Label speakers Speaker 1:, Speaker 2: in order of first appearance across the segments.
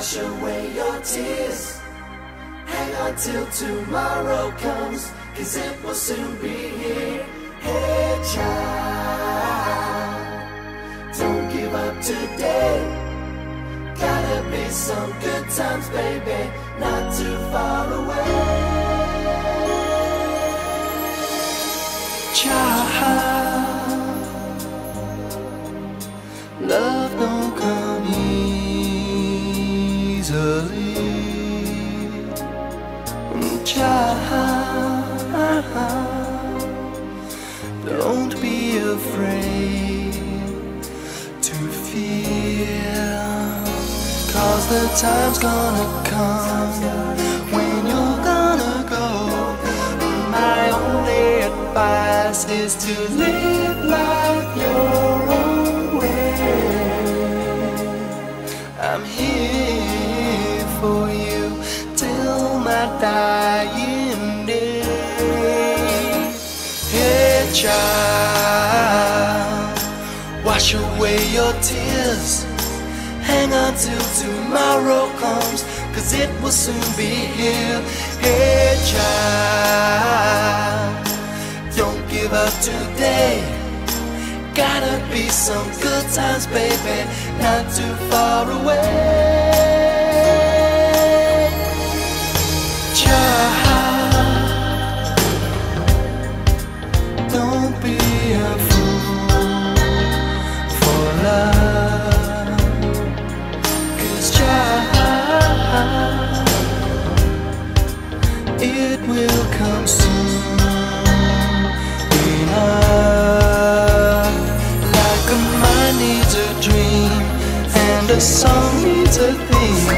Speaker 1: wash away your tears. Hang on till tomorrow comes, cause it will soon be here. Hey, child, don't give up today. Gotta be some good times, baby, not too far away. Easily. Child, don't be afraid to feel. Cause the time's gonna come when you're gonna go. My only advice is to live life your own way. I'm here wash away your tears. Hang on till tomorrow comes, cause it will soon be here. Hey, child, don't give up today. Gotta be some good times, baby, not too far away. It will come soon enough. Like a mind needs a dream, and a song needs a theme.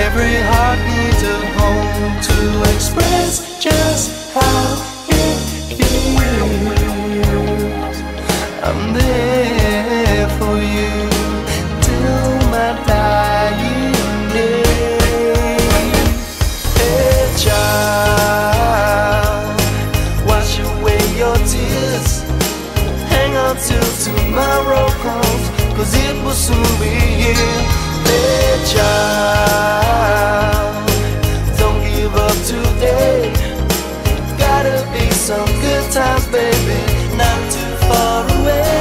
Speaker 1: Every heart needs a home to express just how it feels. I'm there for you some good times, baby, not too far away.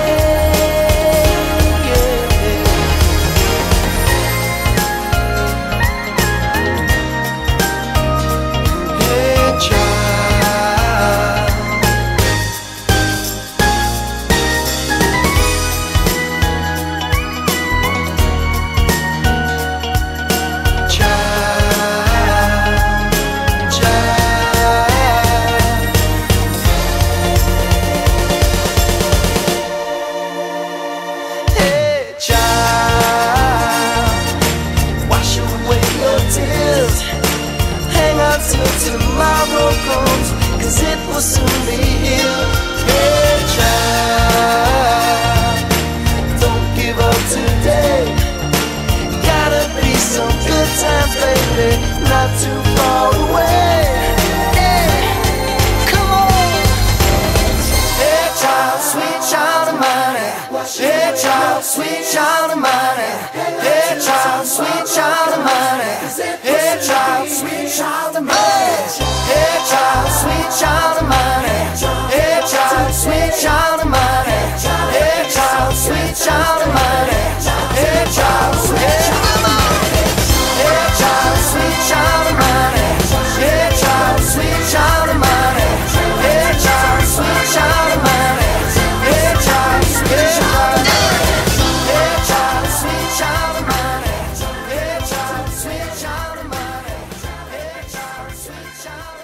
Speaker 1: Tomorrow comes, cause it will soon be here. Hey, child, don't give up today. Gotta be some good times, baby, not too sweet child